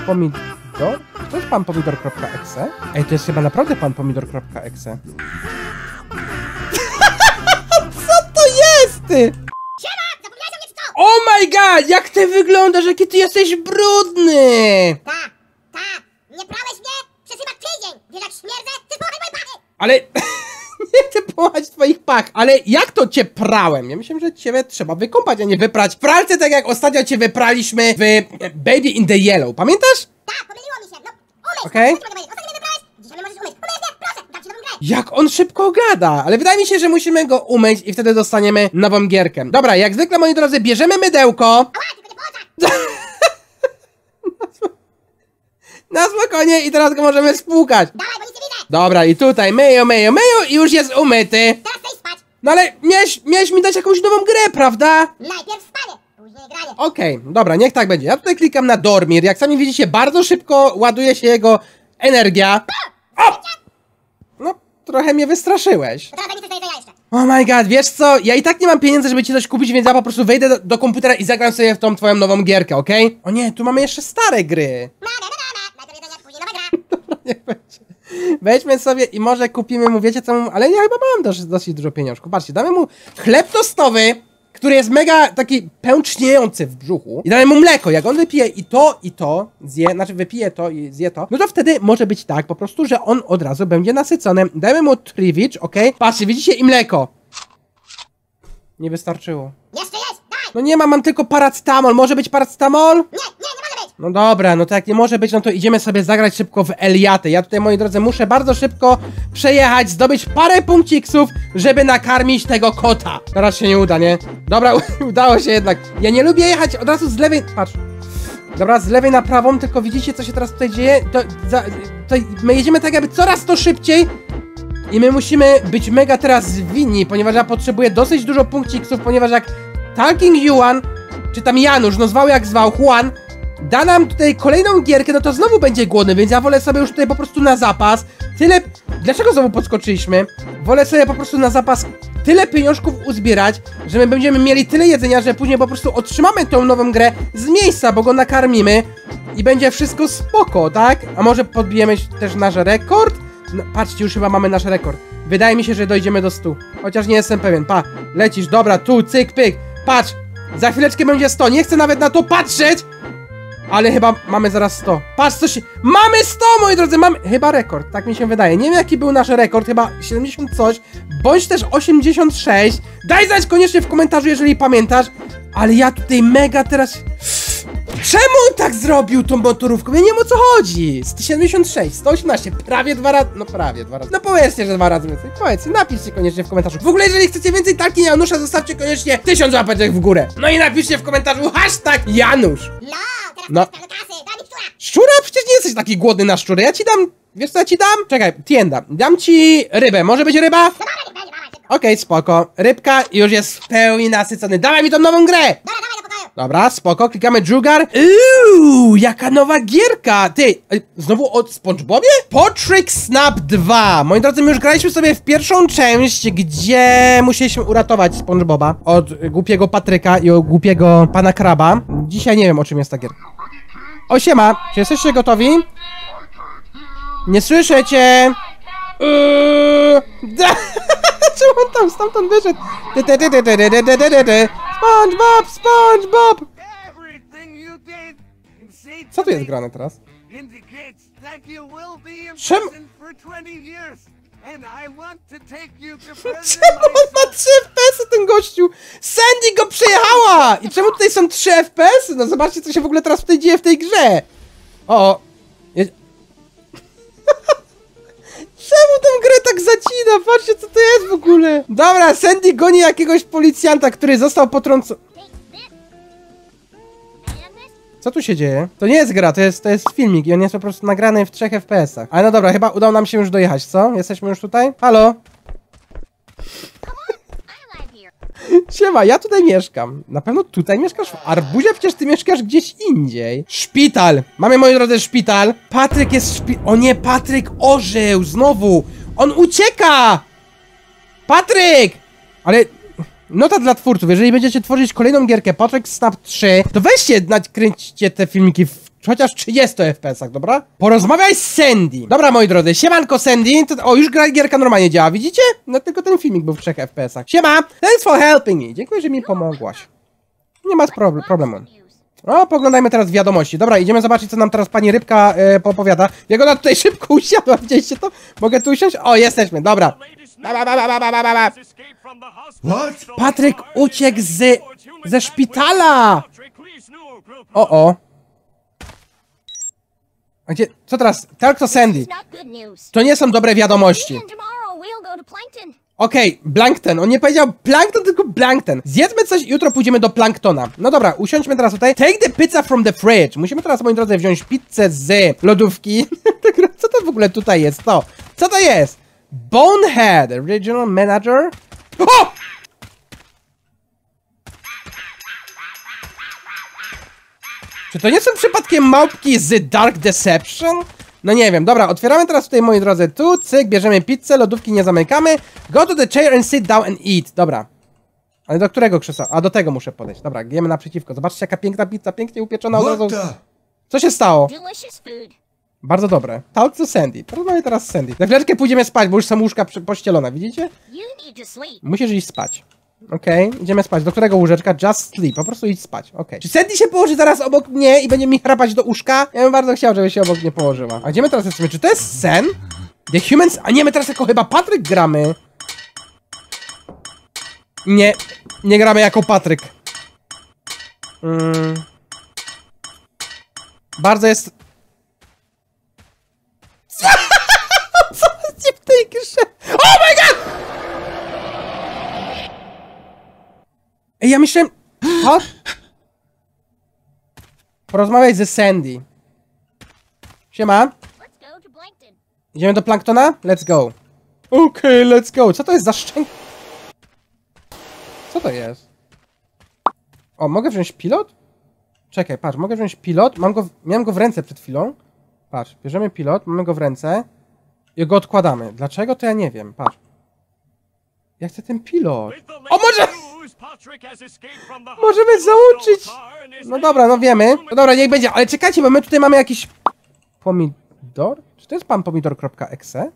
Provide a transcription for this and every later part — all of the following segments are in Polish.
pomidor? To jest pan pomidor.exe? Ej, to jest chyba naprawdę pan pomidor.exe. Co to jest? ty? O? Oh my god, jak ty wyglądasz, jaki ty jesteś brudny! Ta, ta, nie prałeś mnie? Przez chyba tydzień! Wiesz jak śmierdzę? Ty moje pachy! Ale chcę połać twoich pach, ale jak to cię prałem? Ja myślałem, że ciebie trzeba wykąpać, a nie wyprać. W pralce tak jak ostatnio cię wypraliśmy w e, Baby in the Yellow, pamiętasz? Tak, pomyliło mi się, no umyć! Okej. Co ci mogę powiedzieć? Ostatnio mnie wybrałeś? Dzisiaj mnie możesz umyć! Umyjesz mnie? Proszę, dam ci nową grę! Jak on szybko gada, ale wydaje mi się, że musimy go umyć i wtedy dostaniemy nową gierkę. Dobra, jak zwykle moi drodzy, bierzemy mydełko. Ała, tylko nie po! Na spokojnie i teraz go możemy spłukać. Dawaj, bo nic nie! Dobra, i tutaj myju, myju, myju i już jest umyty. Teraz iść spać! No ale miałeś, miałeś mi dać jakąś nową grę, prawda? Najpierw spanie, później granie! Okej, dobra, niech tak będzie. Ja tutaj klikam na Dormir. Jak sami widzicie, bardzo szybko ładuje się jego energia. O! No, trochę mnie wystraszyłeś. To teraz mi coś do jedzenia jeszcze! Oh my god, wiesz co? Ja i tak nie mam pieniędzy, żeby ci coś kupić, więc ja po prostu wejdę do, do komputera i zagram sobie w tą twoją nową gierkę, okej? O nie, tu mamy jeszcze stare gry. Ma, ma, ma, ma, najpierw jedzenie, później nowa gra! Niech będzie. Wejdźmy sobie i może kupimy mu, wiecie co mu, ale ja chyba mam dosyć, dosyć dużo pieniążków. Patrzcie, damy mu chleb tostowy, który jest mega taki pęczniejący w brzuchu i damy mu mleko. Jak on wypije i to, i to, zje, znaczy wypije to i zje to, no to wtedy może być tak po prostu, że on od razu będzie nasycony. Dajmy mu triwicz, okej? Patrzcie, widzicie i mleko. Nie wystarczyło. Jeszcze jest! Daj! No nie ma, mam tylko paracetamol. Może być paracetamol? Nie, nie, nie może być! No dobra, no to jak nie może być, no to idziemy sobie zagrać szybko w Eliaty. Ja tutaj, moi drodzy, muszę bardzo szybko przejechać, zdobyć parę punkciksów, żeby nakarmić tego kota. Teraz się nie uda, nie? Dobra, udało się jednak. Ja nie lubię jechać od razu z lewej... Patrz. Dobra, z lewej na prawą, tylko widzicie, co się teraz tutaj dzieje? To, za, to my jedziemy tak jakby coraz to szybciej i my musimy być mega teraz zwinni, ponieważ ja potrzebuję dosyć dużo punkciksów, ponieważ jak Talking Yuan, czy tam Janusz, no zwał jak zwał, Juan, da nam tutaj kolejną gierkę, no to znowu będzie głodny, więc ja wolę sobie już tutaj po prostu na zapas tyle... Dlaczego znowu podskoczyliśmy? Wolę sobie po prostu na zapas tyle pieniążków uzbierać, że my będziemy mieli tyle jedzenia, że później po prostu otrzymamy tą nową grę z miejsca, bo go nakarmimy i będzie wszystko spoko, tak? A może podbijemy też nasz rekord? No, patrzcie, już chyba mamy nasz rekord. Wydaje mi się, że dojdziemy do 100. Chociaż nie jestem pewien. Pa, lecisz, dobra, tu, cyk, pyk. Patrz, za chwileczkę będzie 100. Nie chcę nawet na to patrzeć! Ale chyba mamy zaraz 100. Patrz, co się... Mamy 100, moi drodzy, mamy... Chyba rekord, tak mi się wydaje. Nie wiem, jaki był nasz rekord, chyba 70 coś, bądź też 86. Daj znać koniecznie w komentarzu, jeżeli pamiętasz. Ale ja tutaj mega teraz... Czemu on tak zrobił tą motorówką? Ja nie wiem o co chodzi. 176, 118, prawie dwa razy. No prawie dwa razy. No powiedzcie, że dwa razy więcej. Powiedzcie, napiszcie koniecznie w komentarzu. W ogóle, jeżeli chcecie więcej talki Janusza, zostawcie koniecznie 1000 łapeczek w górę. No i napiszcie w komentarzu hashtag Janusz. No, szczura! Przecież nie jesteś taki głodny na szczury. Ja ci dam. Wiesz co ja ci dam? Czekaj, tienda. Dam ci rybę. Może być ryba? No! Okej, spoko. Rybka już jest w pełni nasycony. Dawaj mi tą nową grę! Dobra, spoko, klikamy Jugar. Uuu, jaka nowa gierka! Ty, znowu od SpongeBobie? Potrick Snap 2. Moi drodzy, my już graliśmy sobie w pierwszą część, gdzie musieliśmy uratować SpongeBoba od głupiego Patryka i od głupiego pana Kraba. Dzisiaj nie wiem, o czym jest ta gierka. O, siema, czy jesteście gotowi? Nie słyszę cię! Eee, Czemu on tam stamtąd wyszedł? SpongeBob! SpongeBob! Co tu jest grane teraz? Czemu? Czemu on ma 3 FPS-y ten gościu? Sandy go przejechała! I czemu tutaj są 3 FPS-y? No zobaczcie co się w ogóle teraz w dzieje w tej grze! O! Jest... Czemu tę grę tak zacina? Patrzcie, co to jest w ogóle. Dobra, Sandy goni jakiegoś policjanta, który został potrącony. Co tu się dzieje? To nie jest gra, to jest, to jest filmik i on jest po prostu nagrany w 3 FPS-ach. Ale no dobra, chyba udało nam się już dojechać, co? Jesteśmy już tutaj? Halo? Siema, ja tutaj mieszkam. Na pewno tutaj mieszkasz w Arbuzie? Przecież ty mieszkasz gdzieś indziej. Szpital! Mamy, moi drodzy, szpital. Patryk jest szpi... O nie, Patryk ożył! Znowu! On ucieka! Patryk! Ale... Nota dla twórców, jeżeli będziecie tworzyć kolejną gierkę Patrick Snap 3, to weźcie, nakręćcie te filmiki w chociaż 30 FPS-ach, dobra? Porozmawiaj z Sandy. Dobra, moi drodzy, siemanko Sandy. To, o, już gra, gierka normalnie działa, widzicie? No tylko ten filmik był w 3 FPS-ach. Siema! Thanks for helping me. Dziękuję, że mi pomogłaś. Nie ma proble- problemu. No, poglądajmy teraz wiadomości. Dobra, idziemy zobaczyć, co nam teraz pani Rybka e, popowiada. Jak ona tutaj szybko usiadła, widzieliście to? Mogę tu usiąść? O, jesteśmy, dobra. Ba, ba, ba, ba, ba, ba, ba. What? Patryk uciekł z, ze szpitala! O, o. A gdzie, co teraz? Tak to Sandy. To nie są dobre wiadomości. Go to Plankton. Okej, Plankton. On nie powiedział Plankton, tylko Plankton. Zjedzmy coś i jutro pójdziemy do Planktona. No dobra, usiądźmy teraz tutaj. Take the pizza from the fridge. Musimy teraz, moi drodzy, wziąć pizzę z lodówki. Co to w ogóle tutaj jest? To. Co to jest? Bonehead, Regional Manager. O! Czy to nie są przypadkiem małpki z Dark Deception? No nie wiem, dobra, otwieramy teraz tutaj, moi drodzy, tu, cyk, bierzemy pizzę, lodówki nie zamykamy. Go to the chair and sit down and eat. Dobra. Ale do którego krzesła? A do tego muszę podejść. Dobra, jemy naprzeciwko. Zobaczcie, jaka piękna pizza, pięknie upieczona od razu. Co się stało? Bardzo dobre. Talk to Sandy. Porozmawiaj teraz z Sandy. Za chwileczkę pójdziemy spać, bo już są łóżka pościelone, widzicie? Musisz iść spać. Okej, idziemy spać. Do którego łóżeczka? Just sleep. Po prostu idź spać. Okej. Czy Sandy się położy zaraz obok mnie i będzie mi chrapać do łóżka? Ja bym bardzo chciał, żeby się obok mnie położyła. A gdzie my teraz jesteśmy? Czy to jest sen? The Humans... A nie, my teraz jako chyba Patryk gramy. Nie, nie gramy jako Patryk. Mm. Bardzo jest... ja myślałem... Co? Porozmawiaj ze Sandy. Siema. Idziemy do Planktona? Let's go. Okej, let's go. Co to jest za szczęk... Co to jest? O, mogę wziąć pilot? Czekaj, patrz, mogę wziąć pilot. Mam go. Miałem go w ręce przed chwilą. Patrz, bierzemy pilot, mamy go w ręce i go odkładamy. Dlaczego, to ja nie wiem. Patrz. Ja chcę ten pilot. O, może... Możemy załączyć... No dobra, no wiemy. No dobra, niech będzie, ale czekajcie, bo my tutaj mamy jakiś... Pomidor? Czy to jest pan pomidor.exe?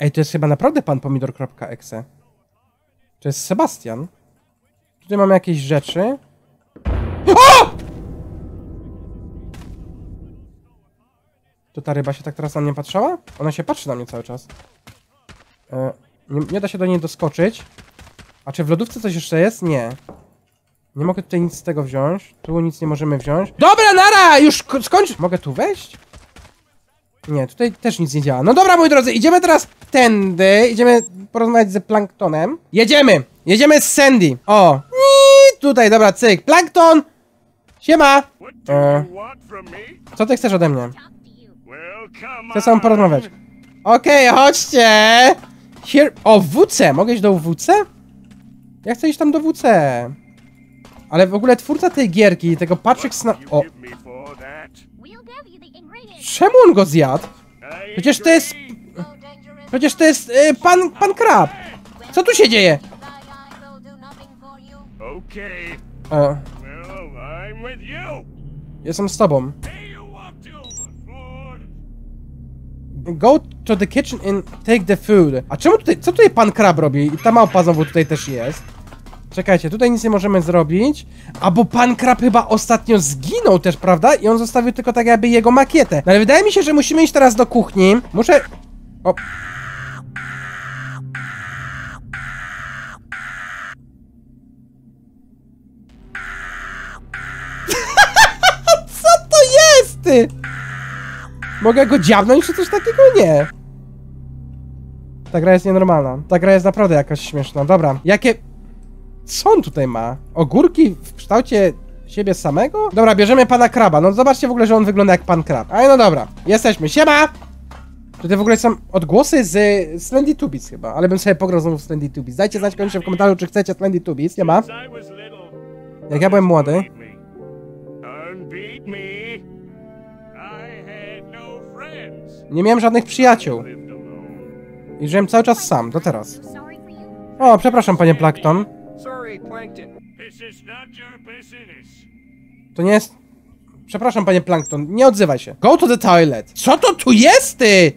Ej, to jest chyba naprawdę pan pomidor.exe. To jest Sebastian. Tutaj mamy jakieś rzeczy. O! To ta ryba się tak teraz na mnie patrzała? Ona się patrzy na mnie cały czas. E, nie, nie da się do niej doskoczyć. A czy w lodówce coś jeszcze jest? Nie. Nie mogę tutaj nic z tego wziąć. Tu nic nie możemy wziąć. Dobra, nara! Już ko- skończ... Mogę tu wejść? Nie, tutaj też nic nie działa. No dobra, moi drodzy, idziemy teraz tędy. Idziemy porozmawiać z Planktonem. Jedziemy! Jedziemy z Sandy. O! Nii, Tutaj, dobra, cyk. Plankton! Siema! E, co ty chcesz ode mnie? Chcę on. porozmawiać. Okej, chodźcie! Here... O, WC! Mogę iść do WC? Ja chcę iść tam do WC. Ale w ogóle twórca tej gierki, tego Patrick Sna... O, czemu on go zjadł? Przecież to jest... Przecież to jest y, pan, pan Krab. Co tu się dzieje? You. jestem z tobą. Go to the kitchen and take the food. A czemu tutaj, co tutaj pan Krab robi? I ta małpa znowu tutaj też jest. Czekajcie, tutaj nic nie możemy zrobić. A bo pan Krab chyba ostatnio zginął też, prawda? I on zostawił tylko tak jakby jego makietę. No ale wydaje mi się, że musimy iść teraz do kuchni. Muszę... O. Co to jest? ty? Mogę go dziabnąć czy coś takiego? Nie. Ta gra jest nienormalna. Ta gra jest naprawdę jakaś śmieszna. Dobra, jakie... Co on tutaj ma? Ogórki w kształcie siebie samego? Dobra, bierzemy pana kraba. No zobaczcie w ogóle, że on wygląda jak pan krab. Ale no dobra, jesteśmy. Siema! Tutaj w ogóle są odgłosy z Slendy Tubis chyba, ale bym sobie pograł znowu w Slendy Tubis. Dajcie znać koniecznie w komentarzu, czy chcecie Slendy Tubis. Nie ma. Jak ja byłem młody. no. Nie miałem żadnych przyjaciół. I żyłem cały czas sam, do teraz. O, przepraszam, panie Plankton. Sorry, Plankton. This is not your business. To nie jest... Przepraszam, panie Plankton, nie odzywaj się. Go to the toilet. Co to tu jest, ty?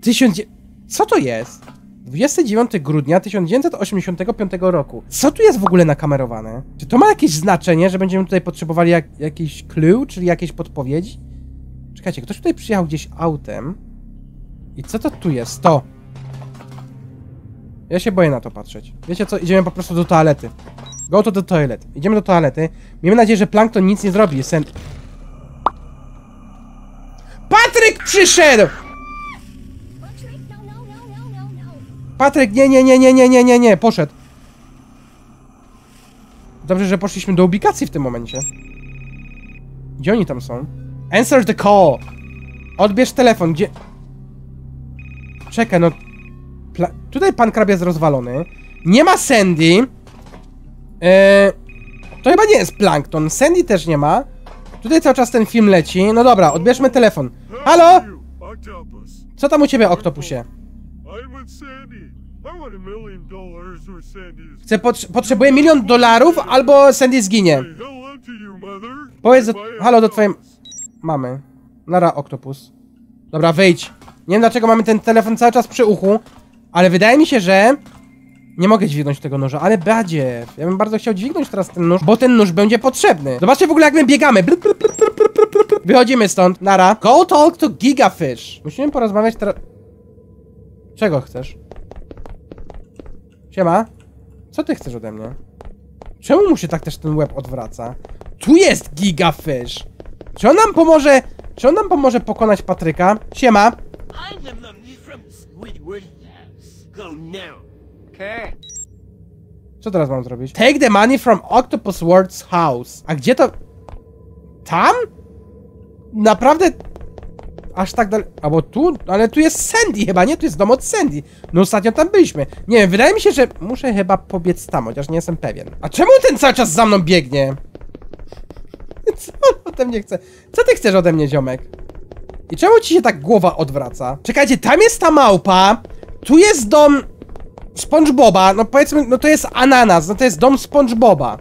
Tysiąc... Co to jest? 29 grudnia 1985 roku. Co tu jest w ogóle nakamerowane? Czy to ma jakieś znaczenie, że będziemy tutaj potrzebowali jak, jakiś clue, czyli jakieś podpowiedzi? Czekajcie, ktoś tutaj przyjechał gdzieś autem. I co to tu jest? To. Ja się boję na to patrzeć. Wiecie co? Idziemy po prostu do toalety. Go to the toilet. Idziemy do toalety. Miejmy nadzieję, że Plankton nic nie zrobi. Sen... Patryk przyszedł! Patryk, nie, nie, nie, nie, nie, nie, nie, nie, poszedł. Dobrze, że poszliśmy do ubikacji w tym momencie. Gdzie oni tam są? Answer the call! Odbierz telefon, gdzie... Czekaj, no... Pla... Tutaj pan krab jest rozwalony. Nie ma Sandy. Eee... To chyba nie jest Plankton. Sandy też nie ma. Tutaj cały czas ten film leci. No dobra, odbierzmy telefon. Halo? Co tam u ciebie, Oktopusie? Chcę, pot potrzebuję milion dolarów, albo Sandy zginie. Powiedz do, halo do twojej mamy. Nara, Oktopus. Dobra, wyjdź. Nie wiem dlaczego mamy ten telefon cały czas przy uchu, ale wydaje mi się, że... Nie mogę dźwignąć tego noża, ale badziew. Ja bym bardzo chciał dźwignąć teraz ten nóż, bo ten nóż będzie potrzebny. Zobaczcie w ogóle jak my biegamy. Blup, blup, blup. Wychodzimy stąd. Nara. Go talk to Gigafish. Musimy porozmawiać teraz... Czego chcesz? Siema. Co ty chcesz ode mnie? Czemu mu się tak też ten łeb odwraca? Tu jest Gigafish! Czy on nam pomoże... Czy on nam pomoże pokonać Patryka? Siema! Co teraz mam zrobić? Take the money from Octopus World's house. A gdzie to... Tam? Naprawdę... Aż tak dalej... Albo tu? Ale tu jest Sandy chyba, nie? Tu jest dom od Sandy. No ostatnio tam byliśmy. Nie wiem, wydaje mi się, że muszę chyba pobiec tam, chociaż nie jestem pewien. A czemu ten cały czas za mną biegnie? Co on ode mnie chce? Co ty chcesz ode mnie, ziomek? I czemu ci się tak głowa odwraca? Czekajcie, tam jest ta małpa. Tu jest dom... SpongeBoba, no powiedzmy, no to jest ananas, no to jest dom SpongeBoba.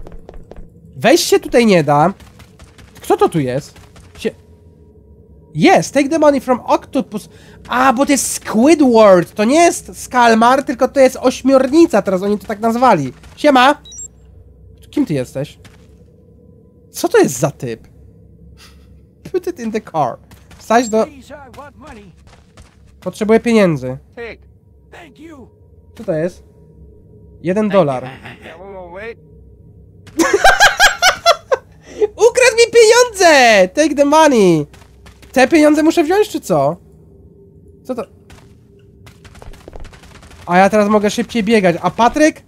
Wejść się tutaj nie da. Kto to tu jest? Sie... Jest, take the money from Octopus. A, bo to jest Squidward, to nie jest Skalmar, tylko to jest ośmiornica, teraz oni to tak nazwali. Siema! Kim ty jesteś? Co to jest za typ? Put it in the car. Wstać do... Potrzebuję pieniędzy. Take. Co to jest? Jeden dolar. Ukradł mi pieniądze! Take the money! Te pieniądze muszę wziąć, czy co? Co to? A ja teraz mogę szybciej biegać. A Patryk?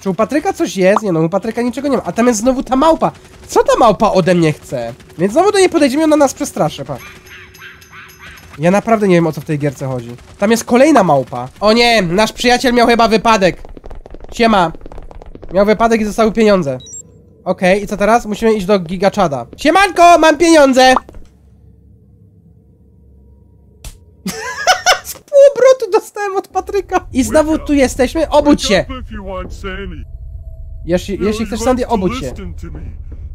Czy u Patryka coś jest? Nie no, u Patryka niczego nie ma. A tam jest znowu ta małpa. Co ta małpa ode mnie chce? Więc znowu do niej podejdziemy, ona nas przestraszy, pa. Ja naprawdę nie wiem, o co w tej gierce chodzi. Tam jest kolejna małpa. O nie, nasz przyjaciel miał chyba wypadek. Siema. Miał wypadek i zostały pieniądze. Okej, i co teraz? Musimy iść do Gigaczada. Siemanko, mam pieniądze! Z półobrotu dostałem od Patryka. I znowu tu jesteśmy. Obudź się! Jeśli, jeśli chcesz Sandy, obudź się.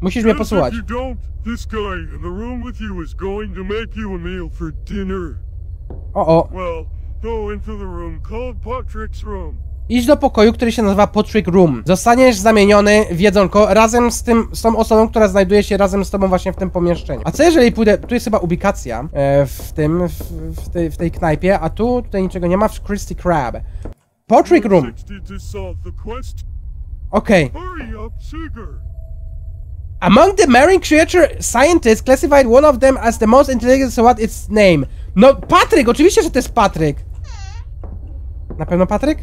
Musisz mnie posłuchać. O, o. Idź do pokoju, który się nazywa Patrick Room. Zostaniesz zamieniony w jedzonko razem z tym, z tą osobą, która znajduje się razem z tobą właśnie w tym pomieszczeniu. A co jeżeli pójdę, tu jest chyba ubikacja e, w tym, w, w, tej, w tej knajpie, a tu, tutaj niczego nie ma w Christy Crab. Patrick Room. 60 to solve the quest. Okej. Sugar. Among the marine creature scientists classified one of them as the most intelligent, so what its name? No, Patryk, oczywiście, że to jest Patryk. Na pewno Patryk?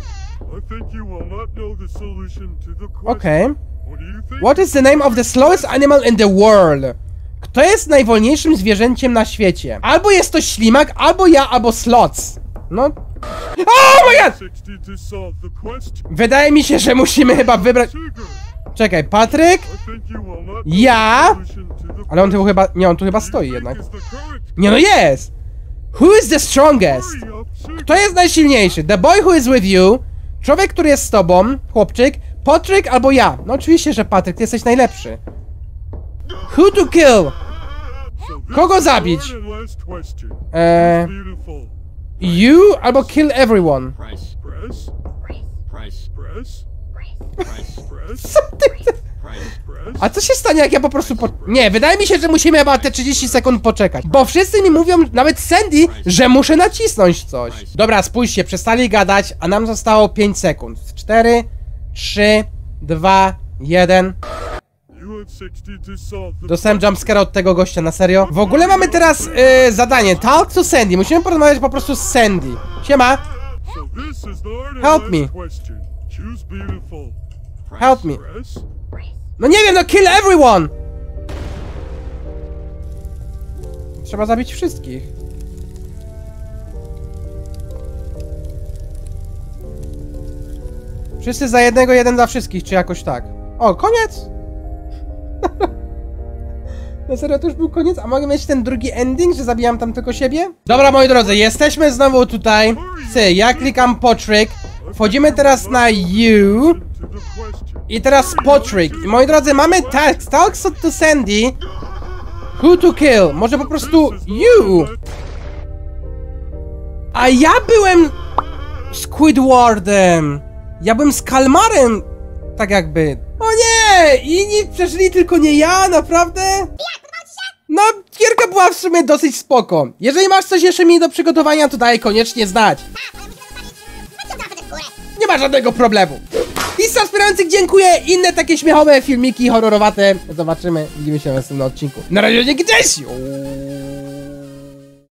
Okej. Think? What is the name of the slowest animal in the world? Kto jest najwolniejszym zwierzęciem na świecie? Albo jest to ślimak, albo ja, albo slots. No. Oh my god! 60 to solve the question. Wydaje mi się, że musimy chyba wybrać... Czekaj, Patryk? Ja? Ale on tu chyba... Nie, on tu chyba stoi jednak. Nie no jest! Who is the strongest? Kto jest najsilniejszy? The boy who is with you, Człowiek, który jest z tobą, chłopczyk, Patryk albo ja. No oczywiście, że Patryk, ty jesteś najlepszy. Who to kill? Kogo zabić? Eee, you albo kill everyone. Price. Price. Co ty? A co się stanie, jak ja po prostu po... Nie, wydaje mi się, że musimy chyba te 30 sekund poczekać. Bo wszyscy mi mówią, nawet Sandy, że muszę nacisnąć coś. Dobra, spójrzcie, przestali gadać, a nam zostało 5 sekund. 4, 3, 2, 1. You have 60 to solve the Dostałem jumpscare od tego gościa, na serio. W ogóle mamy teraz e, zadanie, talk to Sandy. Musimy porozmawiać po prostu z Sandy. Siema, Help me. Question. Choose beautiful. help me. No nie wiem, no kill everyone! Trzeba zabić wszystkich. Wszyscy za jednego, jeden za wszystkich, czy jakoś tak. O, koniec! Na serio, to już był koniec? A mogę mieć ten drugi ending, że zabijam tam tylko siebie? Dobra, moi drodzy, jesteśmy znowu tutaj. Ty, ja klikam Potryk. Wchodzimy teraz na You. I teraz Potryk. I moi drodzy, mamy Talks. Talks to Sandy. Who to kill? Może po prostu you. A ja byłem Squidwardem. Ja byłem z Kalmarem. Tak jakby. O nie! Inni przeżyli tylko nie ja, naprawdę? No, gierka była w sumie dosyć spoko. Jeżeli masz coś jeszcze mi do przygotowania, to daj koniecznie znać. Nie ma żadnego problemu. Lista wspierających dziękuję. Inne takie śmiechowe filmiki horrorowate. Zobaczymy. Widzimy się w następnym odcinku. Na razie, dzięki, cześć!